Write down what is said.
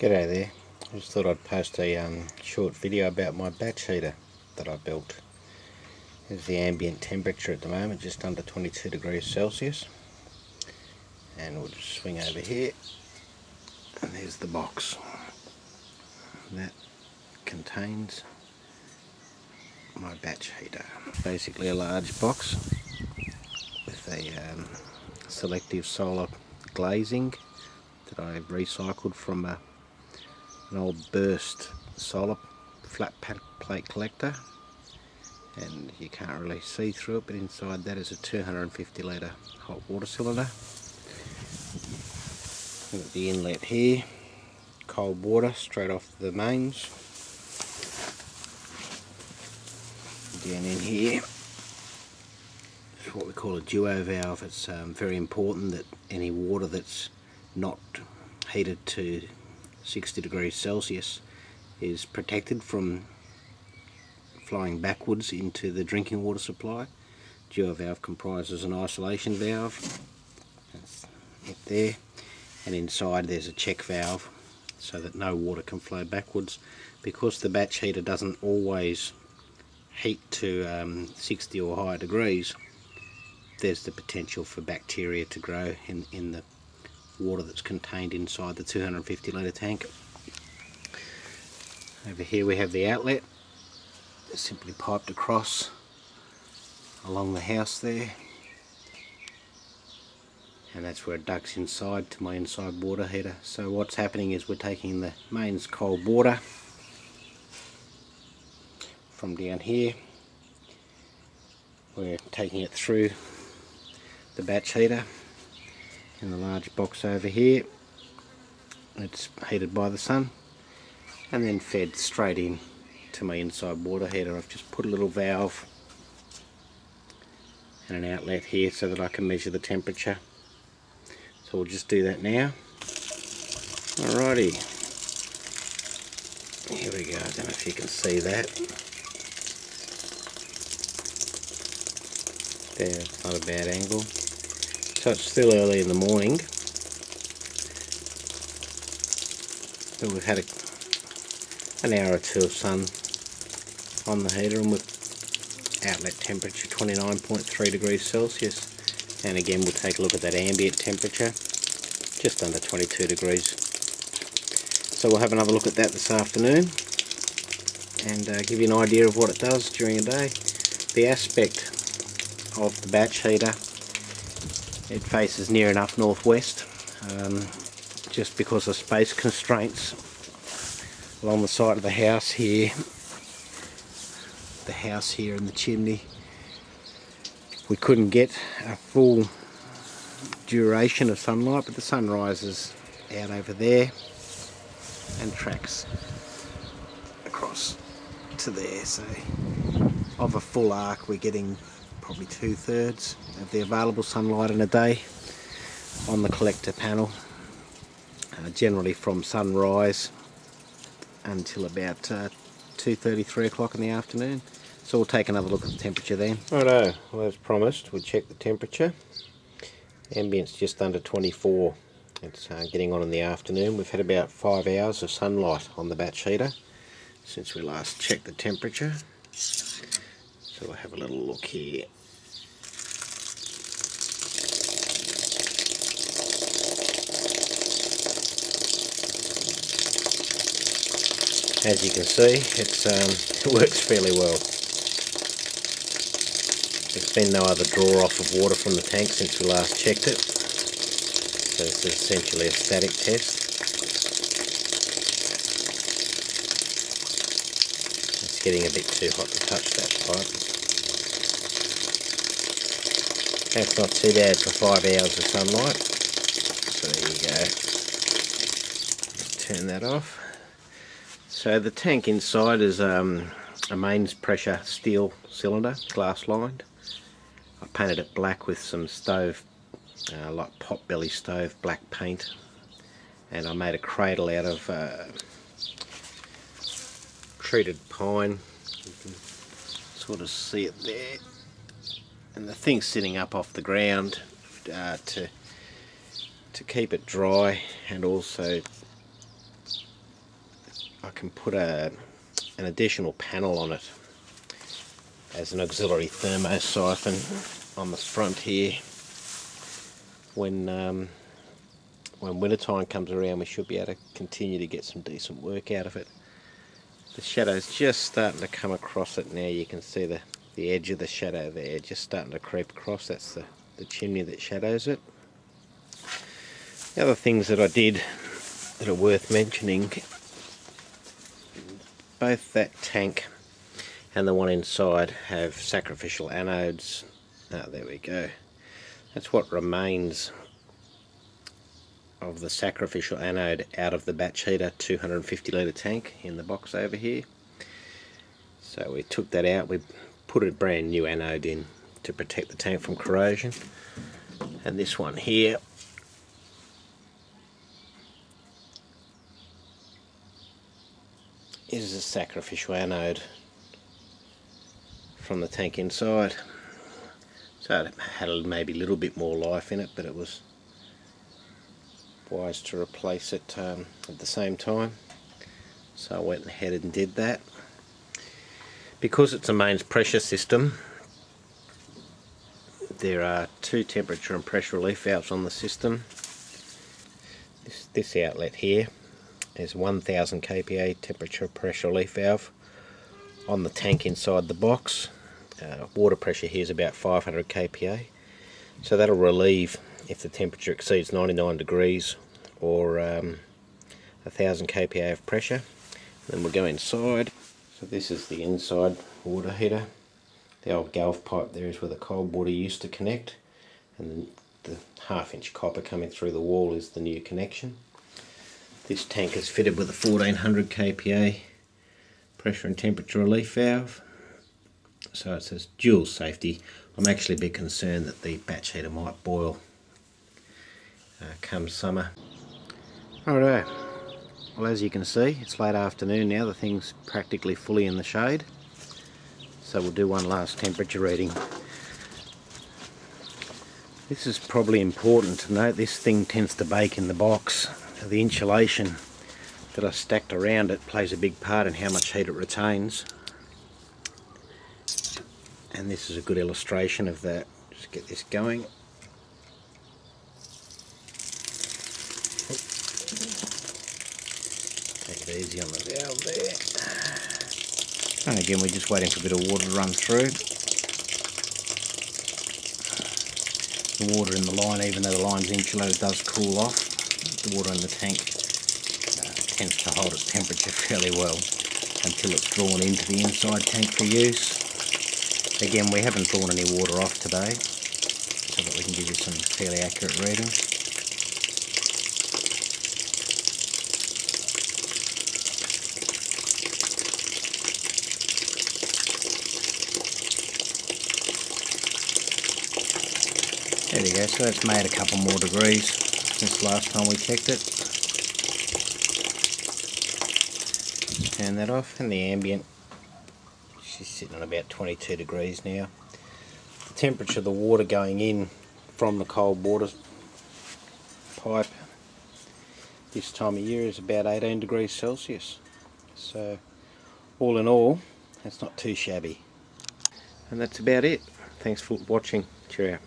G'day there. I just thought I'd post a um, short video about my batch heater that I built. Here's the ambient temperature at the moment, just under 22 degrees Celsius. And we'll just swing over here. And there's the box. That contains my batch heater. Basically a large box with a um, selective solar glazing that I've recycled from a an old burst solar flat plate collector and you can't really see through it but inside that is a 250 litre hot water cylinder. At the inlet here cold water straight off the mains. Down in here is what we call a duo valve. It's um, very important that any water that's not heated to 60 degrees Celsius is protected from flowing backwards into the drinking water supply. Duo valve comprises an isolation valve, that's it there, and inside there's a check valve so that no water can flow backwards. Because the batch heater doesn't always heat to um, 60 or higher degrees, there's the potential for bacteria to grow in, in the water that's contained inside the 250 litre tank. Over here we have the outlet, it's simply piped across along the house there and that's where it ducks inside to my inside water heater. So what's happening is we're taking the mains cold water from down here, we're taking it through the batch heater in the large box over here. It's heated by the sun and then fed straight in to my inside water heater. I've just put a little valve and an outlet here so that I can measure the temperature. So we'll just do that now. Alrighty. Here we go. I don't know if you can see that. There not a bad angle so it's still early in the morning. But we've had a, an hour or two of sun on the heater and with outlet temperature 29.3 degrees Celsius. And again we'll take a look at that ambient temperature, just under 22 degrees. So we'll have another look at that this afternoon and uh, give you an idea of what it does during a day. The aspect of the batch heater it faces near enough northwest um, just because of space constraints along the side of the house here. The house here and the chimney. We couldn't get a full duration of sunlight but the sun rises out over there and tracks across to there. So of a full arc we're getting probably two-thirds of the available sunlight in a day on the collector panel uh, generally from sunrise until about uh, 2.30, 3 o'clock in the afternoon. So we'll take another look at the temperature then. Righto, well as promised we'll check the temperature. Ambient's just under 24 it's uh, getting on in the afternoon. We've had about 5 hours of sunlight on the batch heater since we last checked the temperature. So we'll have a little look here as you can see um, it works fairly well. There's been no other draw off of water from the tank since we last checked it. So this is essentially a static test. It's getting a bit too hot to touch that pipe that's not too bad for five hours of sunlight. So there you go. Turn that off so the tank inside is um, a mains pressure steel cylinder, glass lined. I painted it black with some stove, uh, like pot belly stove black paint. And I made a cradle out of uh, treated pine. You can sort of see it there. And the thing's sitting up off the ground uh, to to keep it dry and also I can put a an additional panel on it as an auxiliary thermo siphon on the front here. When um, when wintertime comes around we should be able to continue to get some decent work out of it. The shadow's just starting to come across it now. You can see the the edge of the shadow there just starting to creep across. That's the, the chimney that shadows it. The other things that I did that are worth mentioning both that tank and the one inside have sacrificial anodes. Ah, there we go. That's what remains of the sacrificial anode out of the batch heater 250 litre tank in the box over here. So we took that out we put a brand new anode in to protect the tank from corrosion. And this one here is a sacrificial anode from the tank inside. So it had maybe a little bit more life in it, but it was wise to replace it um, at the same time. So I went ahead and did that. Because it's a mains pressure system, there are two temperature and pressure relief valves on the system. This, this outlet here there's 1000 kPa temperature pressure relief valve on the tank inside the box. Uh, water pressure here is about 500 kPa. So that'll relieve if the temperature exceeds 99 degrees or um, 1000 kPa of pressure. Then we'll go inside. So this is the inside water heater. The old galv pipe there is where the cold water used to connect and the half inch copper coming through the wall is the new connection. This tank is fitted with a 1400 kPa pressure and temperature relief valve. So it says dual safety. I'm actually a bit concerned that the batch heater might boil uh, come summer. Alright, well as you can see it's late afternoon now, the thing's practically fully in the shade. So we'll do one last temperature reading. This is probably important to note, this thing tends to bake in the box the insulation that I stacked around it plays a big part in how much heat it retains. And this is a good illustration of that. Just get this going. Take it easy on the valve there. And again we're just waiting for a bit of water to run through. The water in the line even though the line's insulated does cool off the water in the tank uh, tends to hold its temperature fairly well until it's drawn into the inside tank for use. Again, we haven't drawn any water off today, so that we can give you some fairly accurate readings. There we go, so that's made a couple more degrees since last time we checked it. Turn that off and the ambient, she's sitting on about 22 degrees now. The temperature of the water going in from the cold water pipe this time of year is about 18 degrees Celsius. So all in all, that's not too shabby. And that's about it. Thanks for watching. Cheerio.